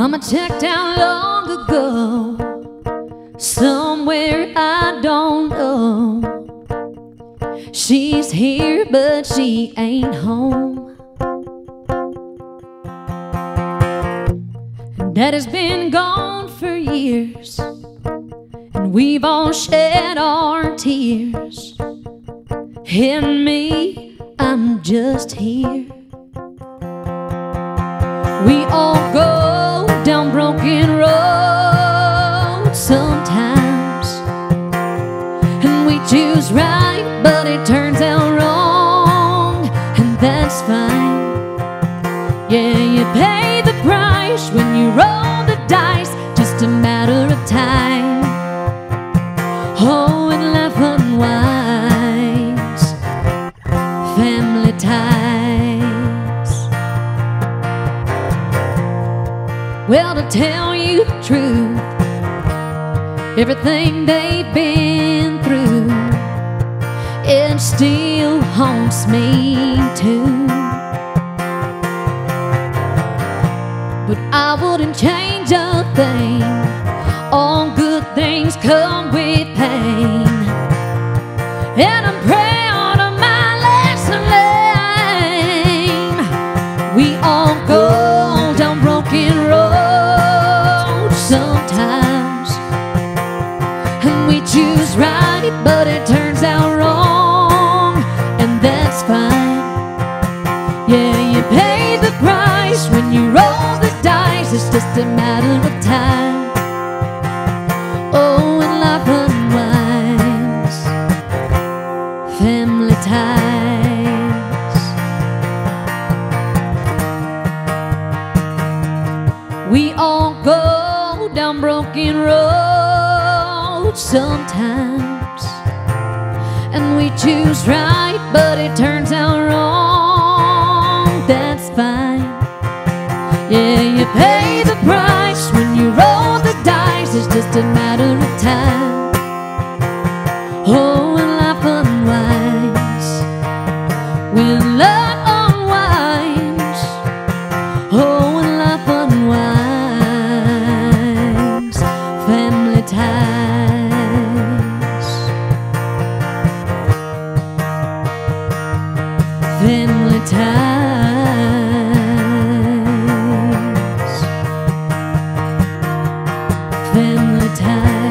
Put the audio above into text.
Mama checked out long ago, somewhere I don't know. She's here, but she ain't home. Daddy's been gone for years, and we've all shed our tears. In me, I'm just here. We all broken roads sometimes, and we choose right, but it turns out wrong, and that's fine. Yeah, you pay the price when you roll the dice, just a matter of time. Oh, and life unwinds, family ties. Well, to tell you the truth, everything they've been through, it still haunts me too. But I wouldn't change a thing. Choose right, but it turns out wrong. And that's fine. Yeah, you pay the price when you roll the dice. It's just a matter of time. Oh, and life unwinds. Family ties. We all go down broken roads sometimes. And we choose right, but it turns out wrong. That's fine. Yeah, you pay the price when you roll the dice. It's just a matter of time. Oh, and life unwinds. When love times. Than the times